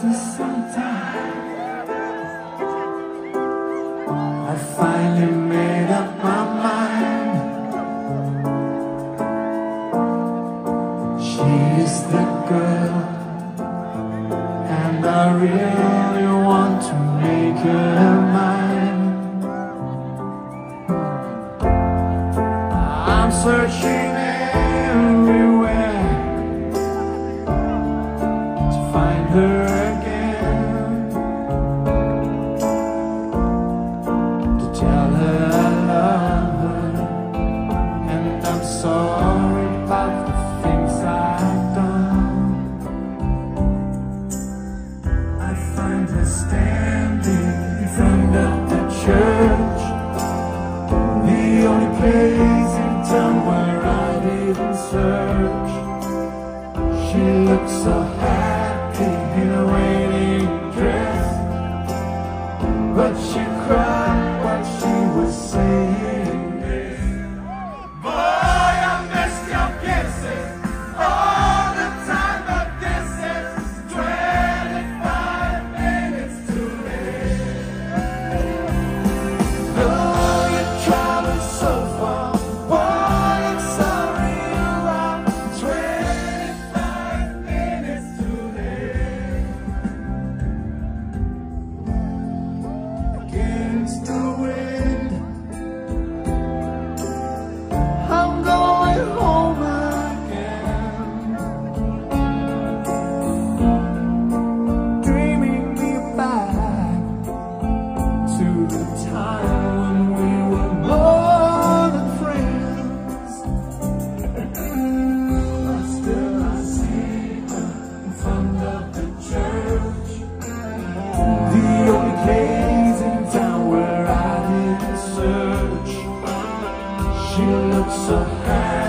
The summertime. time I finally made up my mind She is the girl And I really want to make her mine I'm searching that I love her, and I'm sorry about the things I've done. I find her standing in front of the church, the only place in town where I didn't search. She looks so so happy.